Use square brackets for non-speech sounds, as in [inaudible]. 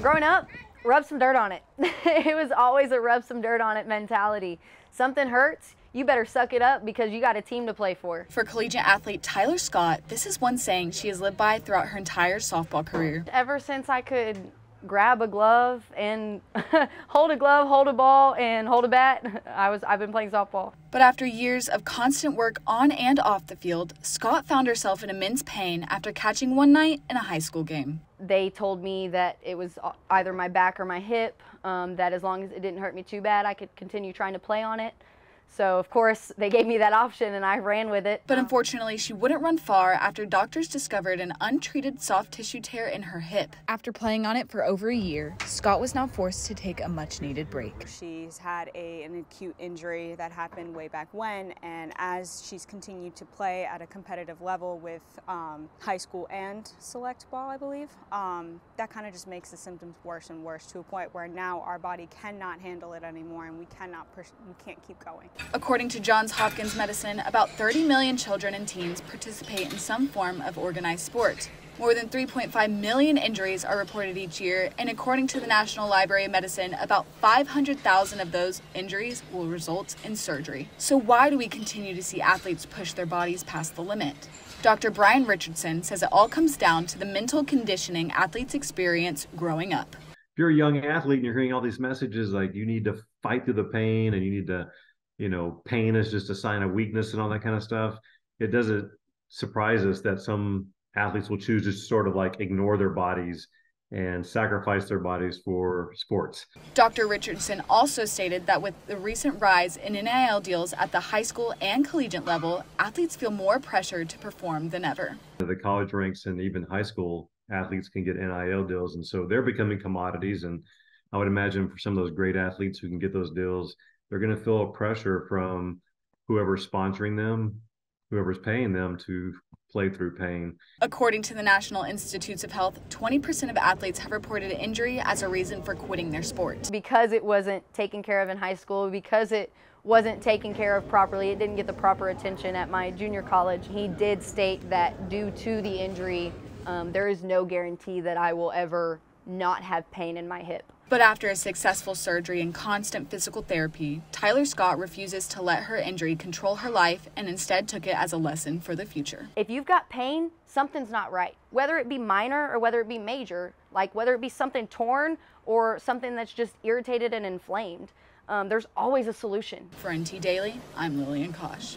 Growing up, rub some dirt on it. [laughs] it was always a rub some dirt on it mentality. Something hurts, you better suck it up because you got a team to play for. For collegiate athlete Tyler Scott, this is one saying she has lived by throughout her entire softball career. Ever since I could grab a glove and [laughs] hold a glove, hold a ball, and hold a bat, [laughs] I was I've been playing softball. But after years of constant work on and off the field, Scott found herself in immense pain after catching one night in a high school game. They told me that it was either my back or my hip, um, that as long as it didn't hurt me too bad, I could continue trying to play on it. So, of course, they gave me that option and I ran with it. But unfortunately, she wouldn't run far after doctors discovered an untreated soft tissue tear in her hip. After playing on it for over a year, Scott was now forced to take a much needed break. She's had a, an acute injury that happened way back when, and as she's continued to play at a competitive level with um, high school and select ball, I believe, um, that kind of just makes the symptoms worse and worse to a point where now our body cannot handle it anymore and we cannot, we can't keep going. According to Johns Hopkins Medicine, about 30 million children and teens participate in some form of organized sport. More than 3.5 million injuries are reported each year, and according to the National Library of Medicine, about 500,000 of those injuries will result in surgery. So, why do we continue to see athletes push their bodies past the limit? Dr. Brian Richardson says it all comes down to the mental conditioning athletes experience growing up. If you're a young athlete and you're hearing all these messages like you need to fight through the pain and you need to you know, pain is just a sign of weakness and all that kind of stuff. It doesn't surprise us that some athletes will choose to sort of like ignore their bodies and sacrifice their bodies for sports. Dr. Richardson also stated that with the recent rise in NIL deals at the high school and collegiate level, athletes feel more pressured to perform than ever. The college ranks and even high school athletes can get NIL deals, and so they're becoming commodities. And I would imagine for some of those great athletes who can get those deals, they're going to feel a pressure from whoever's sponsoring them, whoever's paying them to play through pain. According to the National Institutes of Health, 20% of athletes have reported injury as a reason for quitting their sport. Because it wasn't taken care of in high school, because it wasn't taken care of properly, it didn't get the proper attention at my junior college. He did state that due to the injury, um, there is no guarantee that I will ever not have pain in my hip. But after a successful surgery and constant physical therapy, Tyler Scott refuses to let her injury control her life and instead took it as a lesson for the future. If you've got pain, something's not right. Whether it be minor or whether it be major, like whether it be something torn or something that's just irritated and inflamed, um, there's always a solution. For NT Daily, I'm Lillian Kosh.